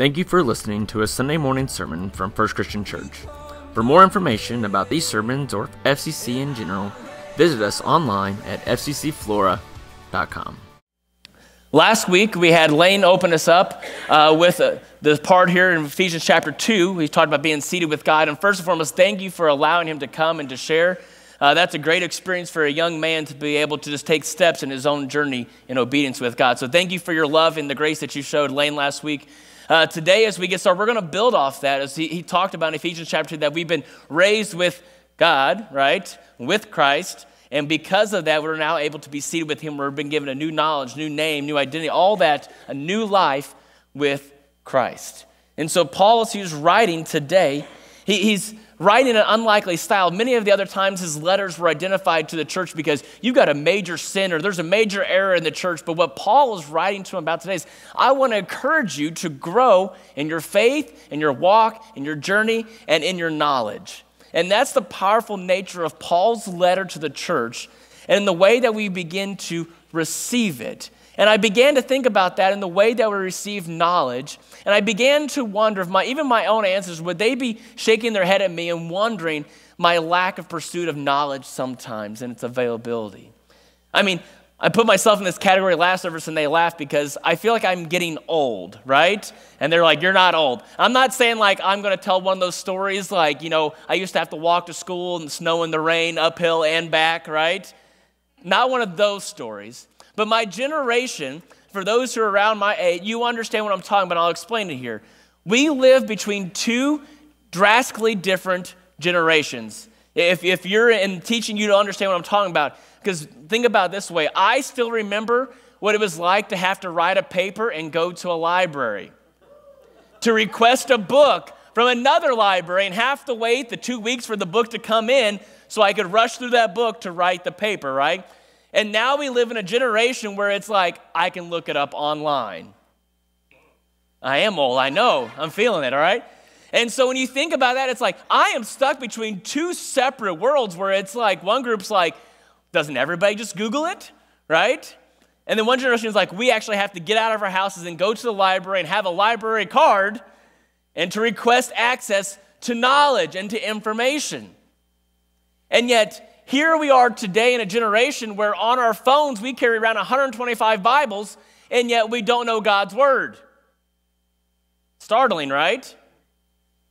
Thank you for listening to a Sunday morning sermon from First Christian Church. For more information about these sermons or FCC in general, visit us online at fccflora.com. Last week, we had Lane open us up uh, with uh, the part here in Ephesians chapter 2. We talked about being seated with God. And first and foremost, thank you for allowing him to come and to share. Uh, that's a great experience for a young man to be able to just take steps in his own journey in obedience with God. So thank you for your love and the grace that you showed Lane last week. Uh, today, as we get started, we're going to build off that. As he, he talked about in Ephesians chapter 2, that we've been raised with God, right? With Christ. And because of that, we're now able to be seated with Him. We've been given a new knowledge, new name, new identity, all that, a new life with Christ. And so, Paul, as he's writing today, he, he's writing in an unlikely style. Many of the other times his letters were identified to the church because you've got a major sin or there's a major error in the church. But what Paul is writing to him about today is I want to encourage you to grow in your faith, in your walk, in your journey, and in your knowledge. And that's the powerful nature of Paul's letter to the church and the way that we begin to receive it. And I began to think about that in the way that we receive knowledge. And I began to wonder if my, even my own ancestors, would they be shaking their head at me and wondering my lack of pursuit of knowledge sometimes and its availability? I mean, I put myself in this category last service and they laughed because I feel like I'm getting old, right? And they're like, You're not old. I'm not saying like I'm going to tell one of those stories like, you know, I used to have to walk to school in the snow and the rain, uphill and back, right? Not one of those stories. But my generation, for those who are around my age, you understand what I'm talking about. I'll explain it here. We live between two drastically different generations. If, if you're in teaching you to understand what I'm talking about, because think about this way I still remember what it was like to have to write a paper and go to a library, to request a book from another library and have to wait the two weeks for the book to come in so I could rush through that book to write the paper, right? And now we live in a generation where it's like, I can look it up online. I am old, I know. I'm feeling it, all right? And so when you think about that, it's like, I am stuck between two separate worlds where it's like, one group's like, doesn't everybody just Google it, right? And then one generation is like, we actually have to get out of our houses and go to the library and have a library card and to request access to knowledge and to information. And yet, here we are today in a generation where on our phones we carry around 125 Bibles and yet we don't know God's Word. Startling, right?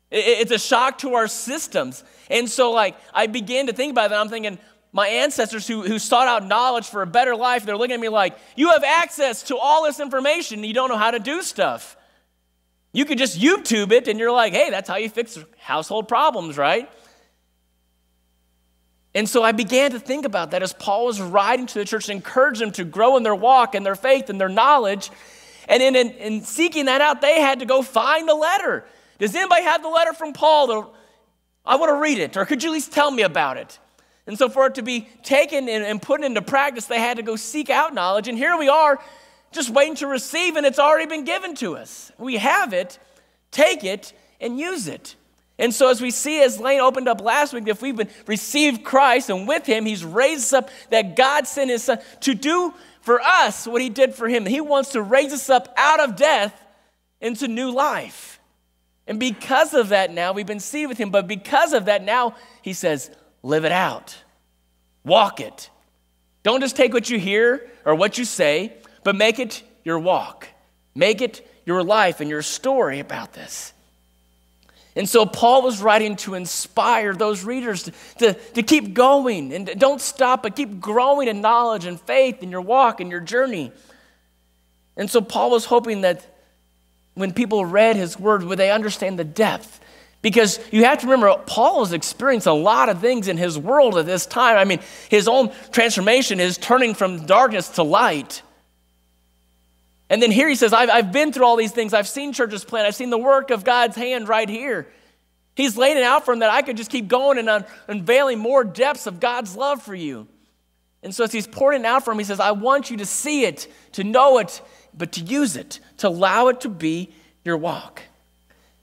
It's a shock to our systems. And so, like, I began to think about that. I'm thinking, my ancestors who, who sought out knowledge for a better life, they're looking at me like, you have access to all this information, and you don't know how to do stuff. You could just YouTube it, and you're like, hey, that's how you fix household problems, right? And so I began to think about that as Paul was writing to the church to encourage them to grow in their walk and their faith and their knowledge. And in, in, in seeking that out, they had to go find the letter. Does anybody have the letter from Paul? I want to read it, or could you at least tell me about it? And so, for it to be taken and, and put into practice, they had to go seek out knowledge. And here we are, just waiting to receive, and it's already been given to us. We have it, take it, and use it. And so, as we see, as Lane opened up last week, if we've been received Christ and with Him, He's raised us up, that God sent His Son to do for us what He did for Him. He wants to raise us up out of death into new life. And because of that, now we've been seated with Him. But because of that, now He says, live it out, walk it. Don't just take what you hear or what you say, but make it your walk. Make it your life and your story about this. And so Paul was writing to inspire those readers to, to, to, keep going and don't stop, but keep growing in knowledge and faith in your walk and your journey. And so Paul was hoping that when people read his words, would they understand the depth because you have to remember, Paul has experienced a lot of things in his world at this time. I mean, his own transformation is turning from darkness to light. And then here he says, I've, I've been through all these things. I've seen churches plant. I've seen the work of God's hand right here. He's laying it out for him that I could just keep going and un- unveiling more depths of God's love for you. And so as he's pouring it out for him, he says, I want you to see it, to know it, but to use it, to allow it to be your walk.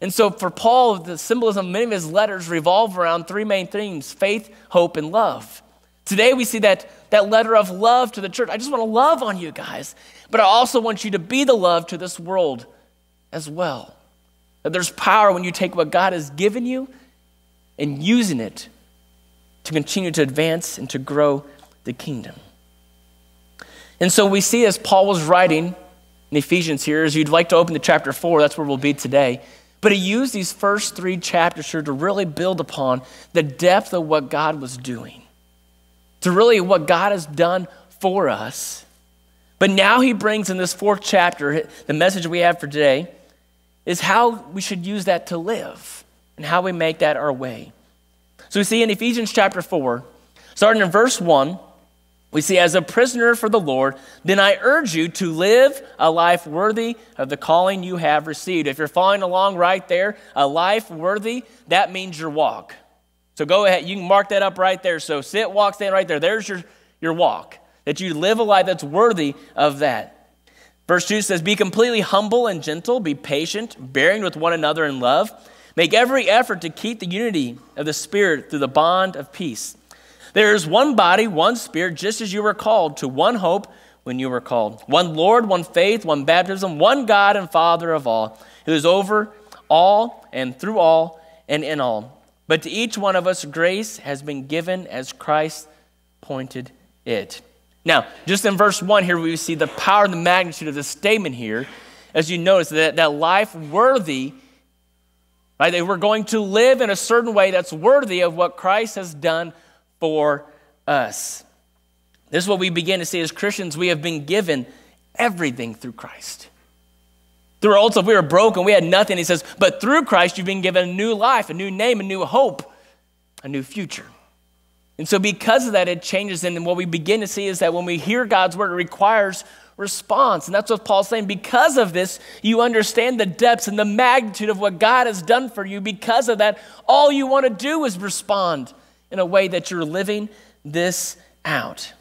And so for Paul, the symbolism of many of his letters revolve around three main themes faith, hope, and love. Today we see that, that letter of love to the church. I just want to love on you guys, but I also want you to be the love to this world as well. That there's power when you take what God has given you and using it to continue to advance and to grow the kingdom. And so we see as Paul was writing in Ephesians here, as you'd like to open to chapter 4, that's where we'll be today. But he used these first three chapters here to really build upon the depth of what God was doing, to really what God has done for us. But now he brings in this fourth chapter, the message we have for today is how we should use that to live and how we make that our way. So we see in Ephesians chapter 4, starting in verse 1, we see, as a prisoner for the Lord, then I urge you to live a life worthy of the calling you have received. If you're following along right there, a life worthy, that means your walk. So go ahead, you can mark that up right there. So sit, walk, stand right there. There's your, your walk. That you live a life that's worthy of that. Verse 2 says, Be completely humble and gentle, be patient, bearing with one another in love. Make every effort to keep the unity of the Spirit through the bond of peace. There is one body, one spirit, just as you were called to one hope when you were called. One Lord, one faith, one baptism, one God and Father of all, who is over all and through all and in all. But to each one of us, grace has been given as Christ pointed it. Now, just in verse 1 here, we see the power and the magnitude of this statement here. As you notice, that, that life worthy, right? That we're going to live in a certain way that's worthy of what Christ has done for us. This is what we begin to see as Christians. We have been given everything through Christ. Through also, if we were broken, we had nothing. He says, but through Christ, you've been given a new life, a new name, a new hope, a new future. And so, because of that, it changes. And what we begin to see is that when we hear God's word, it requires response. And that's what Paul's saying. Because of this, you understand the depths and the magnitude of what God has done for you. Because of that, all you want to do is respond in a way that you're living this out.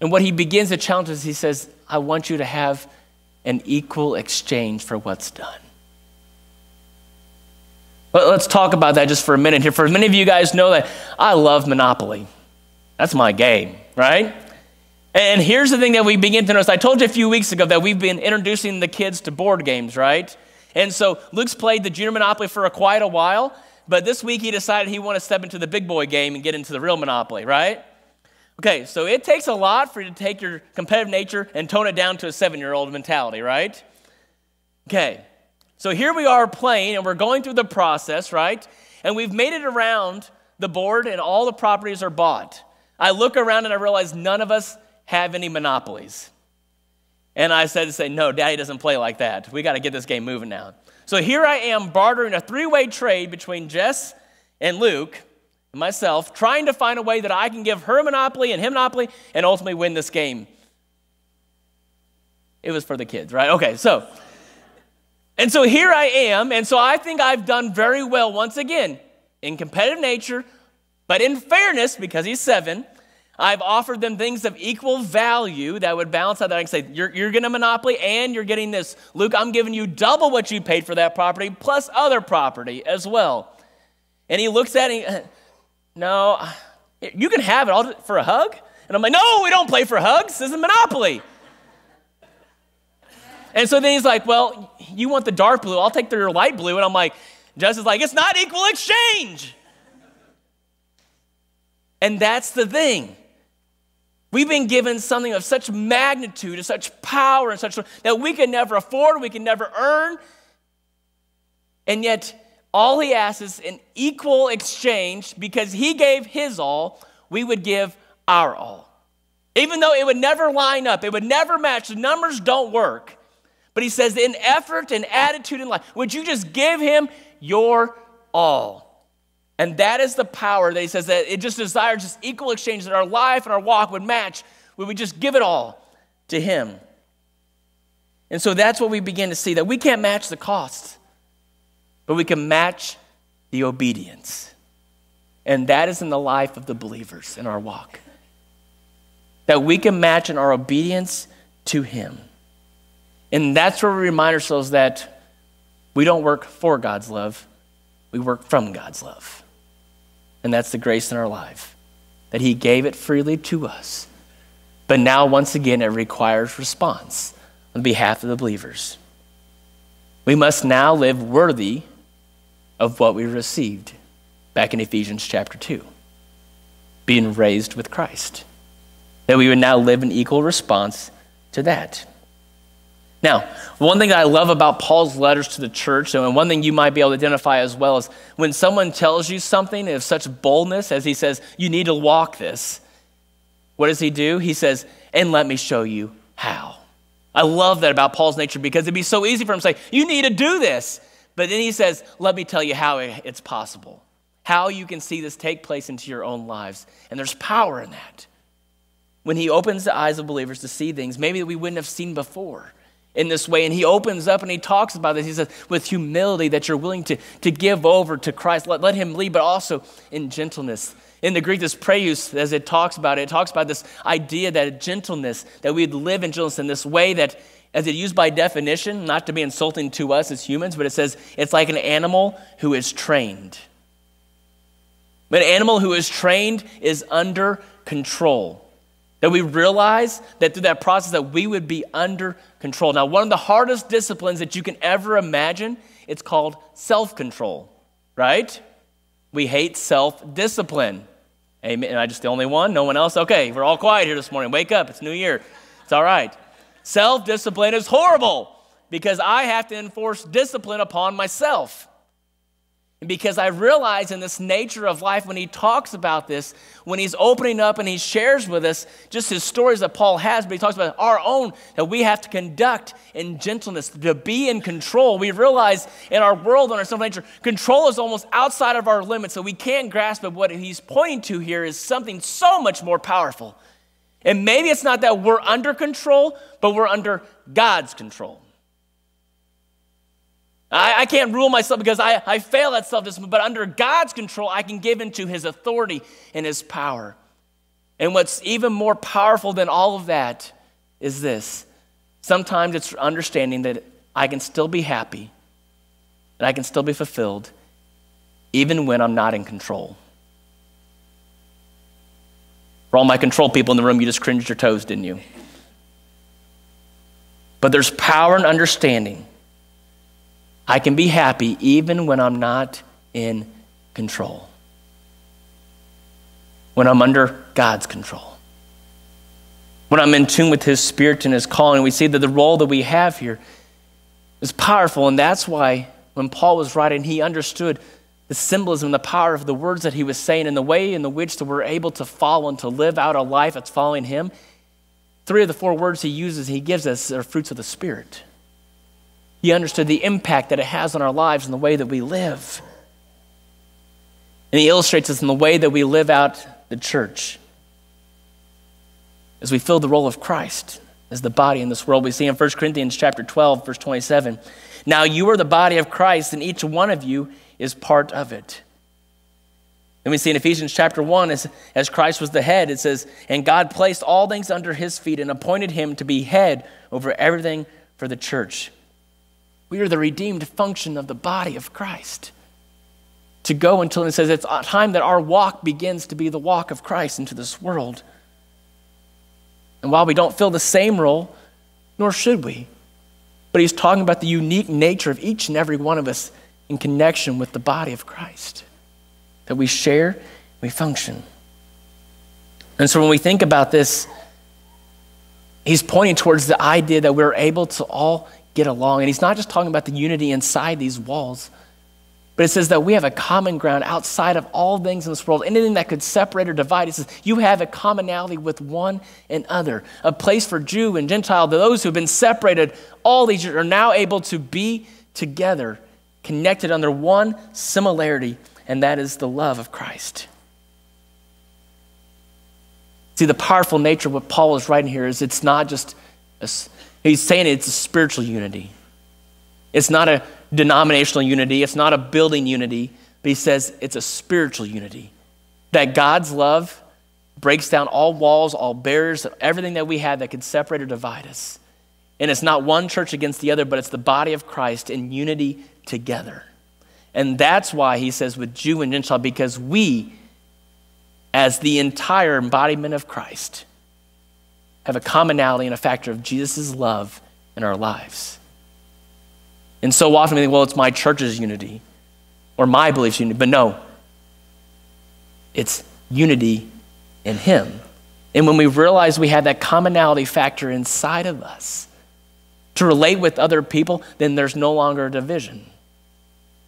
And what he begins to challenge is he says, I want you to have an equal exchange for what's done. But let's talk about that just for a minute here. For many of you guys know that I love Monopoly. That's my game, right? And here's the thing that we begin to notice. I told you a few weeks ago that we've been introducing the kids to board games, right? And so Luke's played the junior Monopoly for a, quite a while. But this week he decided he wanted to step into the big boy game and get into the real Monopoly, right? Okay, so it takes a lot for you to take your competitive nature and tone it down to a seven year old mentality, right? Okay, so here we are playing and we're going through the process, right? And we've made it around the board and all the properties are bought. I look around and I realize none of us have any monopolies. And I said to say, no, daddy doesn't play like that. We got to get this game moving now. So here I am bartering a three way trade between Jess and Luke myself, trying to find a way that I can give her Monopoly and him Monopoly and ultimately win this game. It was for the kids, right? Okay, so. And so here I am, and so I think I've done very well once again in competitive nature, but in fairness, because he's seven, I've offered them things of equal value that would balance out that I can say, you're, you're getting a monopoly and you're getting this. Luke, I'm giving you double what you paid for that property plus other property as well. And he looks at it, no, you can have it all for a hug. And I'm like, no, we don't play for hugs. This is a monopoly. And so then he's like, well, you want the dark blue. I'll take the light blue. And I'm like, Justin's like, it's not equal exchange. And that's the thing. We've been given something of such magnitude, of such power, and such that we can never afford, we can never earn. And yet, all he asks is an equal exchange because he gave his all, we would give our all. Even though it would never line up, it would never match, the numbers don't work. But he says, in effort and attitude in life, would you just give him your all? And that is the power that he says that it just desires this equal exchange that our life and our walk would match. Would We just give it all to him. And so that's what we begin to see that we can't match the costs, but we can match the obedience. And that is in the life of the believers in our walk. That we can match in our obedience to him. And that's where we remind ourselves that we don't work for God's love, we work from God's love and that's the grace in our life that He gave it freely to us. But now, once again, it requires response on behalf of the believers. we must now live worthy of what we received back in Ephesians chapter 2, being raised with Christ. That we would now live in equal response to that. Now, one thing that I love about Paul's letters to the church, and one thing you might be able to identify as well, is when someone tells you something of such boldness as he says, You need to walk this. What does he do? He says, And let me show you how. I love that about Paul's nature because it'd be so easy for him to say, You need to do this. But then he says, Let me tell you how it's possible, how you can see this take place into your own lives. And there's power in that. When he opens the eyes of believers to see things maybe that we wouldn't have seen before in this way. And he opens up and he talks about this. He says, with humility, that you're willing to, to give over to Christ, let, let him lead, but also in gentleness. In the Greek, this praeus, as it talks about it, it talks about this idea that gentleness, that we'd live in gentleness in this way that, as it used by definition, not to be insulting to us as humans, but it says it's like an animal who is trained. But An animal who is trained is under control. That we realize that through that process that we would be under control. Now, one of the hardest disciplines that you can ever imagine, it's called self-control, right? We hate self-discipline. Amen. Am I just the only one? No one else? Okay, we're all quiet here this morning. Wake up. It's New Year. It's all right. Self-discipline is horrible because I have to enforce discipline upon myself. And because I realize in this nature of life, when he talks about this, when he's opening up and he shares with us just his stories that Paul has, but he talks about our own that we have to conduct in gentleness, to be in control. We realize in our world, in our self nature, control is almost outside of our limits, so we can't grasp it. What he's pointing to here is something so much more powerful. And maybe it's not that we're under control, but we're under God's control. I, I can't rule myself because I, I fail at self discipline, but under God's control, I can give into His authority and His power. And what's even more powerful than all of that is this sometimes it's understanding that I can still be happy and I can still be fulfilled even when I'm not in control. For all my control people in the room, you just cringed your toes, didn't you? But there's power and understanding I can be happy even when I'm not in control, when I'm under God's control, when I'm in tune with His Spirit and His calling. We see that the role that we have here is powerful, and that's why when Paul was writing, he understood the symbolism, the power of the words that he was saying, and the way in the which we're able to follow and to live out a life that's following Him. Three of the four words he uses, he gives us, are fruits of the Spirit. He understood the impact that it has on our lives and the way that we live. And he illustrates this in the way that we live out the church. As we fill the role of Christ as the body in this world, we see in 1 Corinthians chapter 12, verse 27. Now you are the body of Christ, and each one of you is part of it. And we see in Ephesians chapter 1, as, as Christ was the head, it says, And God placed all things under his feet and appointed him to be head over everything for the church we are the redeemed function of the body of Christ. To go until it says it's time that our walk begins to be the walk of Christ into this world. And while we don't fill the same role, nor should we, but he's talking about the unique nature of each and every one of us in connection with the body of Christ. That we share, we function. And so when we think about this, he's pointing towards the idea that we're able to all get along. And he's not just talking about the unity inside these walls, but it says that we have a common ground outside of all things in this world. Anything that could separate or divide, it says you have a commonality with one and other, A place for Jew and Gentile, those who have been separated all these years are now able to be together, connected under one similarity, and that is the love of Christ. See, the powerful nature of what Paul is writing here is it's not just a He's saying it's a spiritual unity. It's not a denominational unity, it's not a building unity, but he says it's a spiritual unity. That God's love breaks down all walls, all barriers, everything that we have that could separate or divide us. And it's not one church against the other, but it's the body of Christ in unity together. And that's why he says with Jew and Gentile, because we, as the entire embodiment of Christ, have a commonality and a factor of Jesus' love in our lives. And so often we think, well, it's my church's unity or my beliefs unity. But no, it's unity in Him. And when we realize we have that commonality factor inside of us to relate with other people, then there's no longer a division.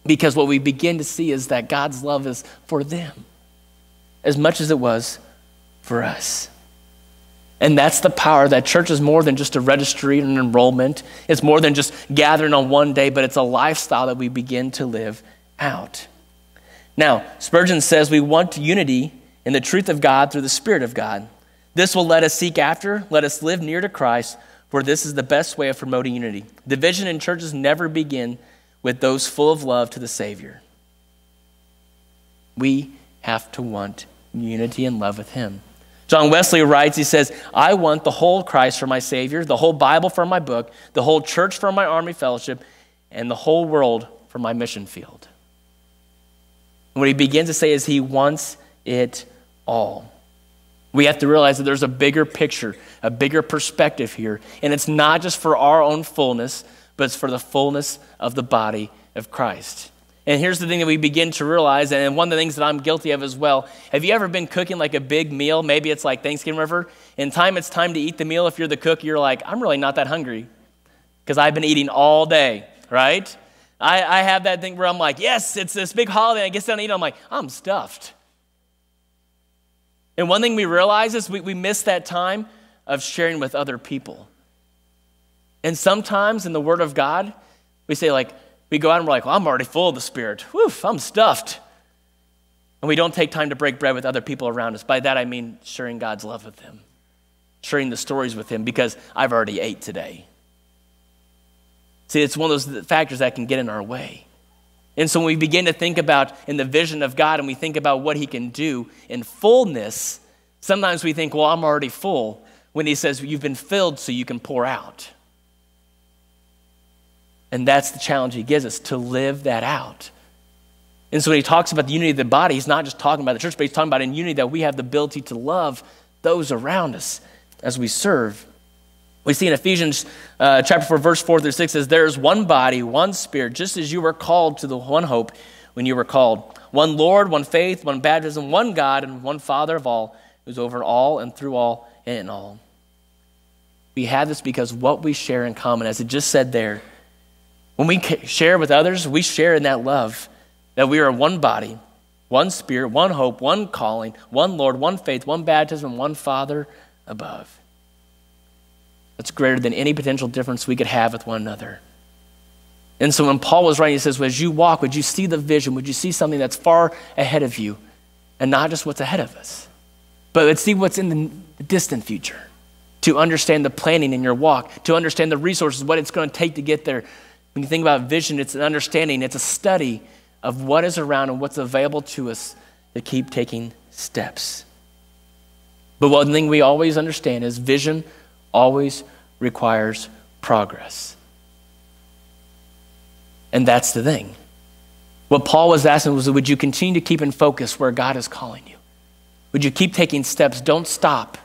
Because what we begin to see is that God's love is for them as much as it was for us. And that's the power that church is more than just a registry and an enrollment. It's more than just gathering on one day, but it's a lifestyle that we begin to live out. Now, Spurgeon says we want unity in the truth of God through the Spirit of God. This will let us seek after, let us live near to Christ, for this is the best way of promoting unity. Division in churches never begin with those full of love to the Savior. We have to want unity and love with Him. John Wesley writes, he says, I want the whole Christ for my Savior, the whole Bible for my book, the whole church for my army fellowship, and the whole world for my mission field. And what he begins to say is he wants it all. We have to realize that there's a bigger picture, a bigger perspective here. And it's not just for our own fullness, but it's for the fullness of the body of Christ. And here's the thing that we begin to realize, and one of the things that I'm guilty of as well. Have you ever been cooking like a big meal? Maybe it's like Thanksgiving River. In time it's time to eat the meal. If you're the cook, you're like, I'm really not that hungry because I've been eating all day, right? I, I have that thing where I'm like, yes, it's this big holiday. I get down to eat. I'm like, I'm stuffed. And one thing we realize is we, we miss that time of sharing with other people. And sometimes in the Word of God, we say, like, we go out and we're like, well, I'm already full of the Spirit. Whew, I'm stuffed. And we don't take time to break bread with other people around us. By that, I mean sharing God's love with them, sharing the stories with Him, because I've already ate today. See, it's one of those factors that can get in our way. And so when we begin to think about in the vision of God and we think about what He can do in fullness, sometimes we think, well, I'm already full, when He says, you've been filled so you can pour out. And that's the challenge he gives us to live that out. And so when he talks about the unity of the body, he's not just talking about the church, but he's talking about in unity that we have the ability to love those around us as we serve. We see in Ephesians uh, chapter 4, verse 4 through 6 says, There is one body, one spirit, just as you were called to the one hope when you were called. One Lord, one faith, one baptism, one God, and one Father of all, who's over all and through all and in all. We have this because what we share in common, as it just said there, when we share with others, we share in that love that we are one body, one spirit, one hope, one calling, one Lord, one faith, one baptism, one Father above. That's greater than any potential difference we could have with one another. And so when Paul was writing, he says, well, As you walk, would you see the vision? Would you see something that's far ahead of you and not just what's ahead of us? But let's see what's in the distant future. To understand the planning in your walk, to understand the resources, what it's going to take to get there, when you think about vision, it's an understanding, it's a study of what is around and what's available to us to keep taking steps. But one thing we always understand is vision always requires progress. And that's the thing. What Paul was asking was Would you continue to keep in focus where God is calling you? Would you keep taking steps? Don't stop.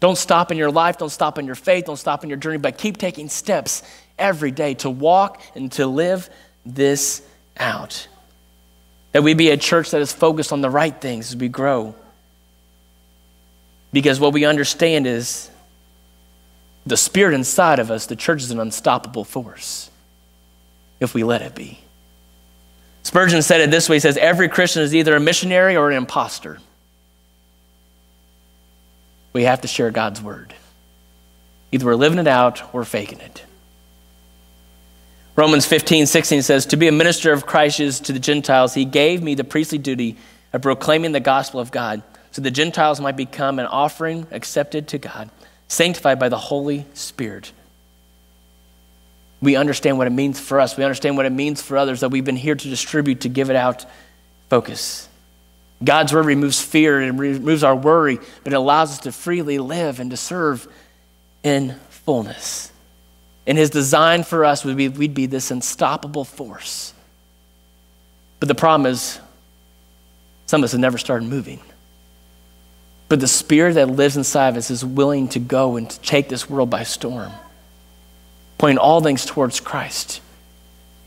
Don't stop in your life. Don't stop in your faith. Don't stop in your journey, but keep taking steps every day to walk and to live this out. That we be a church that is focused on the right things as we grow. Because what we understand is the spirit inside of us, the church is an unstoppable force if we let it be. Spurgeon said it this way he says, Every Christian is either a missionary or an impostor. We have to share God's word. Either we're living it out or faking it. Romans 15, 16 says, To be a minister of Christ Jesus to the Gentiles, he gave me the priestly duty of proclaiming the gospel of God, so the Gentiles might become an offering accepted to God, sanctified by the Holy Spirit. We understand what it means for us. We understand what it means for others that we've been here to distribute, to give it out focus. God's word removes fear and removes our worry, but it allows us to freely live and to serve in fullness. And his design for us would be we'd be this unstoppable force. But the problem is, some of us have never started moving. But the spirit that lives inside of us is willing to go and to take this world by storm, pointing all things towards Christ.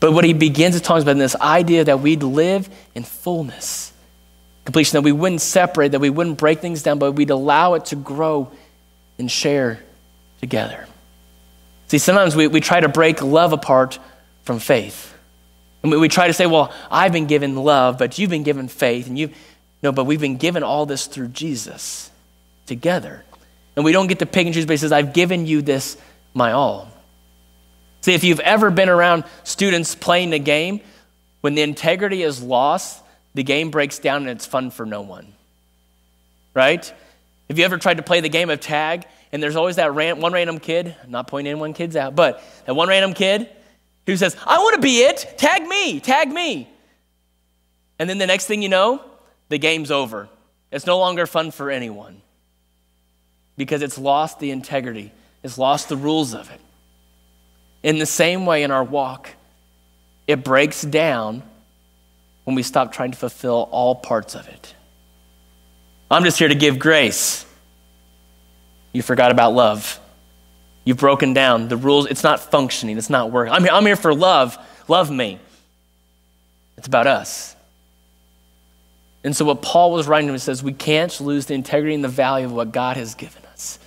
But what he begins to talk about in this idea that we'd live in fullness, completion, that we wouldn't separate, that we wouldn't break things down, but we'd allow it to grow and share together. See, sometimes we, we try to break love apart from faith. And we, we try to say, well, I've been given love, but you've been given faith, and you no, but we've been given all this through Jesus together. And we don't get to pick and choose, but he says, I've given you this, my all. See, if you've ever been around students playing a game, when the integrity is lost, the game breaks down and it's fun for no one. Right? Have you ever tried to play the game of tag and there's always that ran, one random kid, not pointing anyone kids out, but that one random kid who says, I want to be it, tag me, tag me. And then the next thing you know, the game's over. It's no longer fun for anyone because it's lost the integrity, it's lost the rules of it. In the same way, in our walk, it breaks down when we stop trying to fulfill all parts of it. I'm just here to give grace. You forgot about love. You've broken down the rules. It's not functioning, it's not working. I'm here, I'm here for love. Love me. It's about us. And so, what Paul was writing to him says, we can't lose the integrity and the value of what God has given us.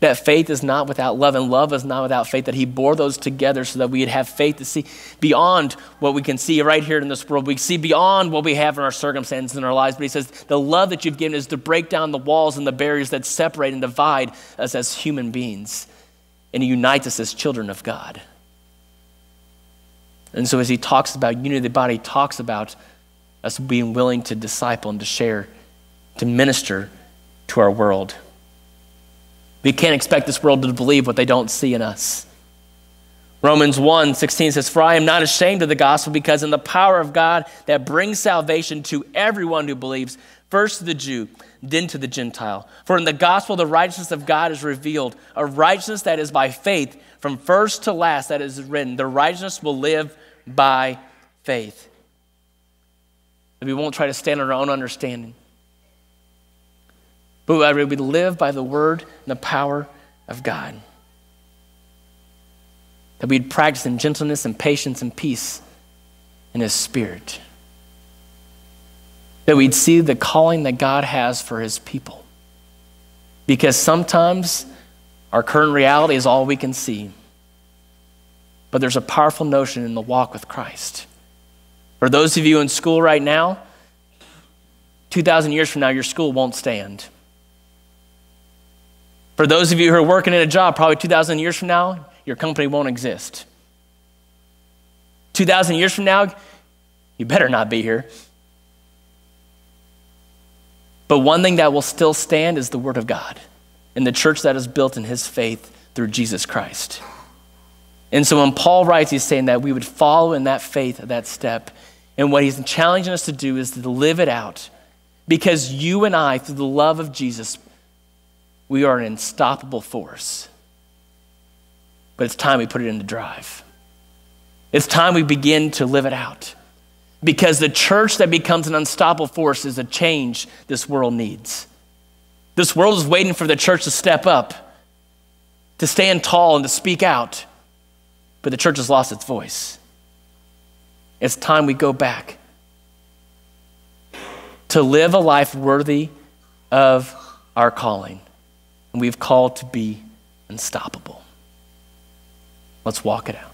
That faith is not without love, and love is not without faith, that he bore those together so that we'd have faith to see beyond what we can see right here in this world. We see beyond what we have in our circumstances and our lives. But he says, the love that you've given is to break down the walls and the barriers that separate and divide us as human beings, and unite us as children of God. And so, as he talks about unity of the body, he talks about us being willing to disciple and to share, to minister to our world. We can't expect this world to believe what they don't see in us. Romans 1 16 says, For I am not ashamed of the gospel because in the power of God that brings salvation to everyone who believes, first to the Jew, then to the Gentile. For in the gospel, the righteousness of God is revealed, a righteousness that is by faith, from first to last, that is written. The righteousness will live by faith that we won't try to stand on our own understanding. But we would live by the word and the power of God. That we'd practice in gentleness and patience and peace in His Spirit. That we'd see the calling that God has for His people. Because sometimes our current reality is all we can see. But there's a powerful notion in the walk with Christ for those of you in school right now, 2,000 years from now, your school won't stand. For those of you who are working in a job, probably 2,000 years from now, your company won't exist. 2,000 years from now, you better not be here. But one thing that will still stand is the Word of God and the church that is built in His faith through Jesus Christ. And so when Paul writes, he's saying that we would follow in that faith, that step. And what he's challenging us to do is to live it out. Because you and I, through the love of Jesus, we are an unstoppable force. But it's time we put it into drive. It's time we begin to live it out. Because the church that becomes an unstoppable force is a change this world needs. This world is waiting for the church to step up, to stand tall, and to speak out but the church has lost its voice. It's time we go back to live a life worthy of our calling. And we've called to be unstoppable. Let's walk it out.